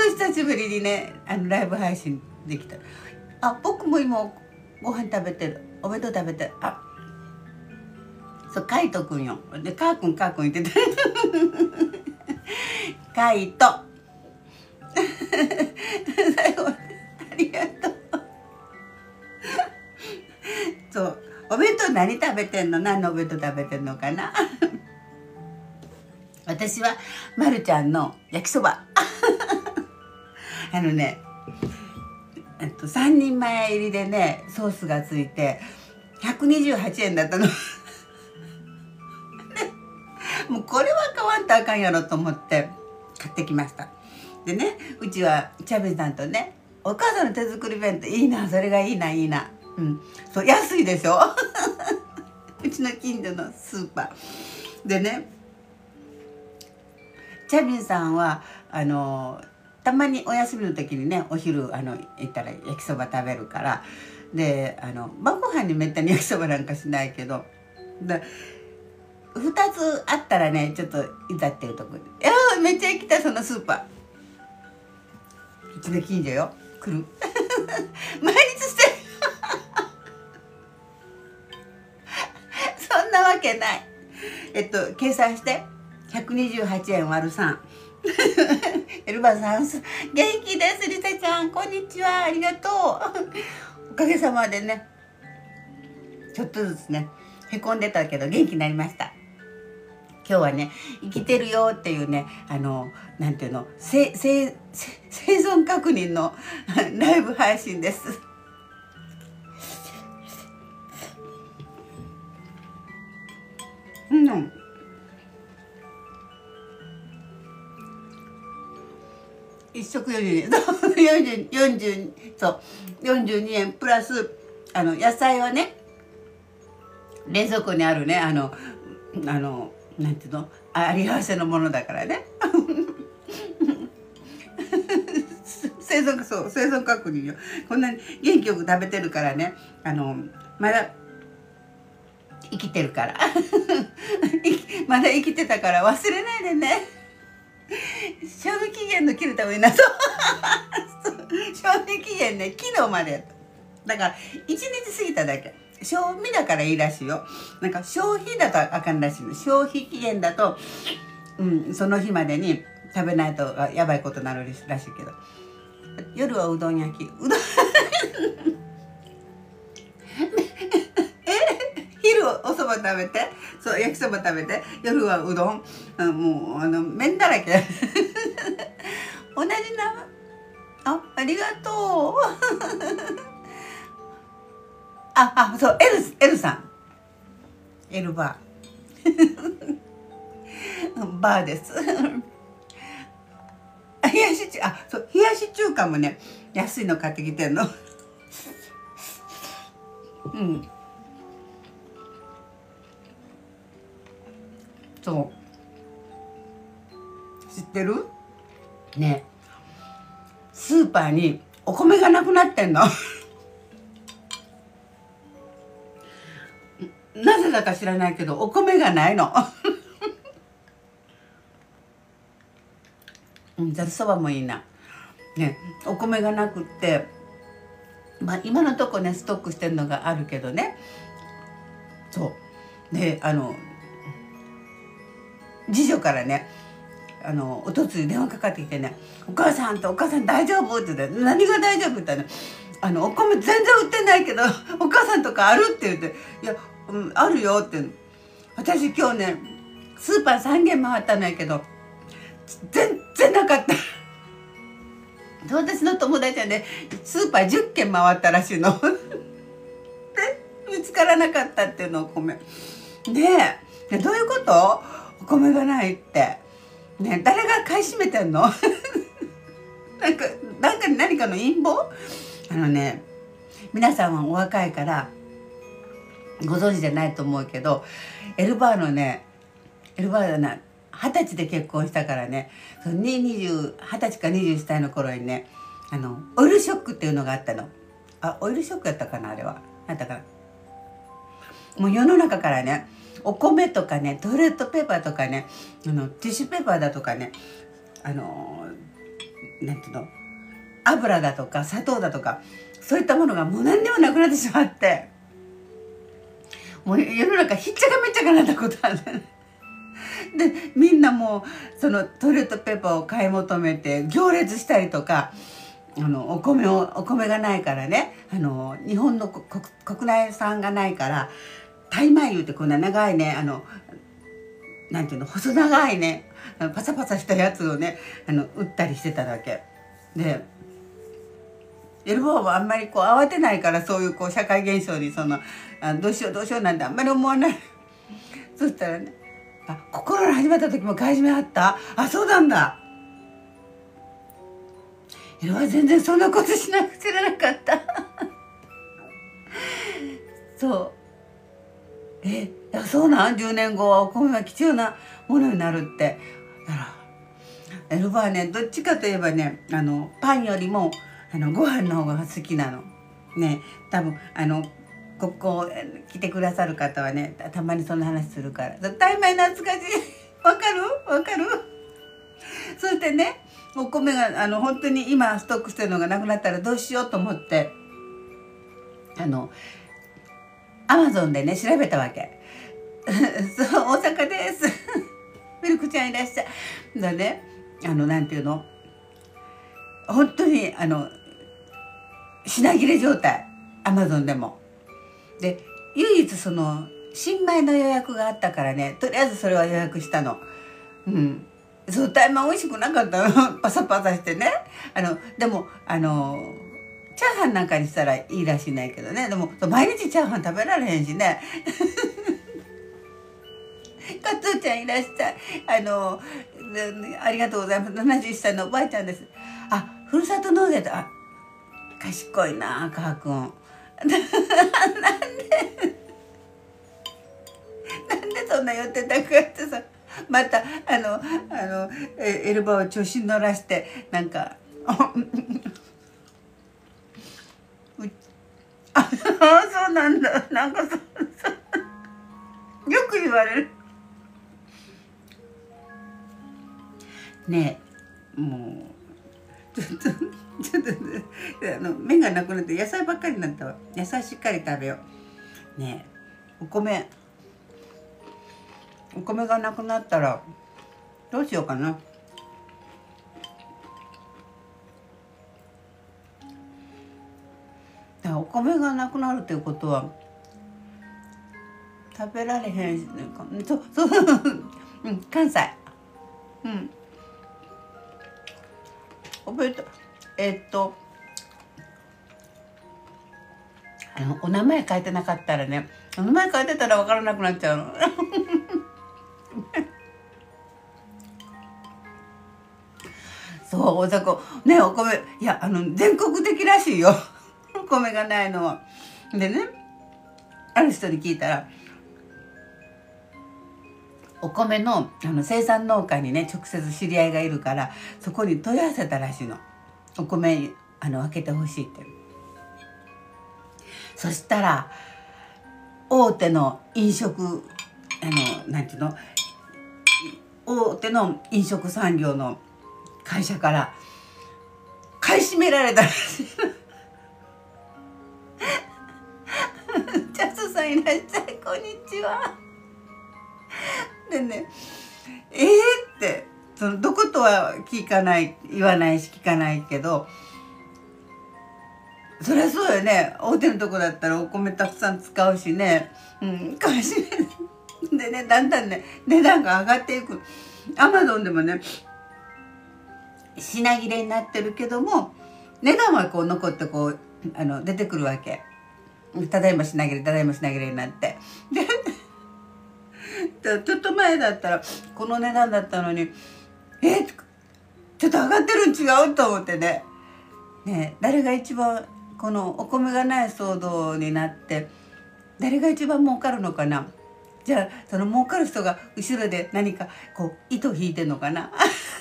と久しぶりにねあのライブ配信できた。あ僕も今ご飯食べてる。お弁当食べてる。あそうカイトくんよ。でカーくんカーくん言ってた。カイト。最後ありがとう。そう。お弁当何食べてんの？何のお弁当食べてんのかな？私はまるちゃんの焼きそば。あのねえっと3人前入りでねソースがついて128円だったの。もうこれは買わんとあかんやろと思って買ってきました。でねうちはチャベさんとねお母さんの手作り弁当いいなそれがいいないいな。うん。そう安いでしょ うちの近所のスーパー。でねチャビンさんはあのたまにお休みの時にねお昼あの行ったら焼きそば食べるから。であの晩ご飯にめったに焼きそばなんかしないけど。で2つあったらねちょっといざっていうとこ。いやめっちゃ行きたいそのスーパー。うちの近所よ。来る。毎日してる。そんなわけない。えっと計算して。128円割る3 エルバさん元気ですリサちゃん。こんにちは。ありがとう。おかげさまでねちょっとずつねへこんでたけど元気になりました。今日はね生きてるよっていうねあのなんていうの生生生存確認の ライブ配信です。うん。食42円40 40そう42円プラスあの野菜はね冷蔵庫にあるねあのあのなんていうの？あり合わせのものだからね。生存そう生存確認よ。こんなに元気よく食べてるからね。あのまだ生きてるから。まだ生きてたから忘れないでね。賞味期限の切るためになそう賞味期限ね昨日までだから1日過ぎただけ。賞味だからいいらしいよ。なんか消費だとあかんらしいの。消費期限だと、うん、その日までに食べないとやばいことになるらしいけど。夜はうどん焼き。うどん。え？昼お蕎麦食べて？そう焼きそば食べて？夜はうどん、うん、もうあの麺だらけ同じ名前あありがとうあ、あ、そう、エル、エルさん。エルバー。バーです。冷やし中、あ、そう、冷やし中華もね、安いの買ってきてんの。うん。そう。ってる？ね。スーパーにお米がなくなってんの。なぜだか知らないけどお米がないの。うんざるそばもいいな。ね。お米がなくってまあ今のとこねストックしてるのがあるけどね。そう。であの次女からねあのおとつい電話かかってきてね「お母さんとお母さん大丈夫?」って言って「何が大丈夫?」って言ったら、ね、あのお米全然売ってないけど お母さんとかある?」って言って「いやうん、あるよって。私今日ねスーパー3軒回ったんだけど全然なかった。私の友達はねスーパー10軒回ったらしいの。で見つからなかったっていうのお米。ねえどういうこと？お米がないって。ね誰が買い占めてんの？なんかなんか何かの陰謀？あのね皆さんはお若いからご存知じゃないと思うけどエルバーのねエルバーだな二十歳で結婚したからね二十歳か21歳の頃にねあのオイルショックっていうのがあったの。あオイルショックやったかなあれは。あったかな。もう世の中からねお米とかねトイレットペーパーとかねあのティッシュペーパーだとかねあのなんていうの油だとか砂糖だとかそういったものがもう何にもなくなってしまってもう世の中ひっちゃかめっちゃかなったことある。でみんなもうそのトイレットペーパーを買い求めて行列したりとかあのお米をお米がないからねあの日本の国内産がないからタイ米油ってこんな長いねあのなんていうの細長いねパサパサしたやつをねあの売ったりしてただけ。でエルボーはあんまりこう慌てないからそういうこう社会現象にそのあどうしようどうしようなんてあんまり思わない。そしたらねあ心の始まった時も買い占めあった。あそうなんだ。エルは全然そんなことしなく知らなかっそうなん？10年後はお米は貴重なものになるって。だからエルバはねどっちかといえばねあのパンよりもあのご飯の方が好きなの。ね多分あのここ来てくださる方はねたまにそんな話するから。大米懐かしい。わかる？わかる？そしてねお米があの本当に今ストックしてるのがなくなったらどうしようと思ってあのアマゾンでね調べたわけ。そう大阪です。ミルクちゃんいらっしゃい。だね。あのなんていうの？本当にあの品切れ状態。アマゾンでも。で唯一その新米の予約があったからね。とりあえずそれは予約したの。うん。そう大麻美味しくなかったの。パサパサしてね。あのでもあのチャーハンなんかにしたらいいらしいないけどね。でも毎日チャーハン食べられへんしね。加藤ちゃんいらっしゃい。あのありがとうございます。71歳のおばあちゃんです。あふるさと納税とあ賢いなかーくん。なんでなんでそんな寄ってたかってさまたあのあのエルボーを調子に乗らしてなんか あそうなんだ。なんかそよく言われる。ねもう。ちょっとちょっとあの麺がなくなって野菜ばっかりになったわ。野菜しっかり食べよう。ねお米。お米がなくなったらどうしようかな。だお米がなくなるっていうことは食べられへんそうそう、うん、関西。うん。覚えたえー、っとあのお名前書いてなかったらねお名前書いてたら分からなくなっちゃうの。そう大迫ねお米いやあの全国的らしいよ。お米がないのは。でねある人に聞いたらお米のあの生産農家にね直接知り合いがいるからそこに問い合わせたらしいの。お米あの分けてほしいって。そしたら大手の飲食あのなんていうの？大手の飲食産業の会社から買い占められたらしい ジャスさんいらっしゃいこんにちは。でねえー、ってそのどことは聞かない言わないし聞かないけどそりゃそうよね。大手のとこだったらお米たくさん使うしね。うん買い占めでねだんだんね値段が上がっていく。アマゾンでもね品切れになってるけども値段はこう残ってこうあの出てくるわけ。ただいま品切れただいま品切れになって。でちょっと前だったらこの値段だったのにえちょっと上がってるん違うと思ってね。ね誰が一番このお米がない騒動になって誰が一番儲かるのかな。じゃあその儲かる人が後ろで何かこう糸引いてんのかな。